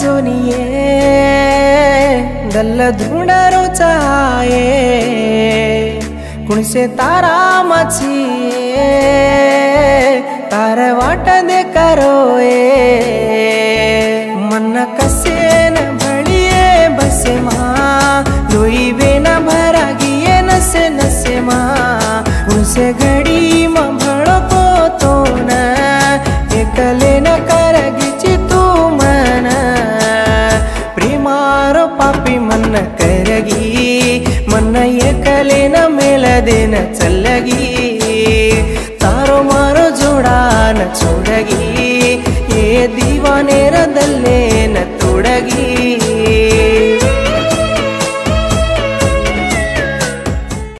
जोनिये, गल्ल धुंडरो चाये कुणसे तारा माची तार वाट दे करो ए मन कसे न भड़िए बस माँ, लोई बेना भरा गिए नसे नसे माँ उनसे घड़ी ಕರಗಿ ಮನ್ನಯ್ಯ ಕಲಿನ ಮೇಲದಿನ ಚಲ್ಲಗಿ ತಾರೋ ಮಾರೋ ಜೋಡಾನ ಚೋಡಗಿ ಏ ದೀವಾನೇರದಲ್ಲೇ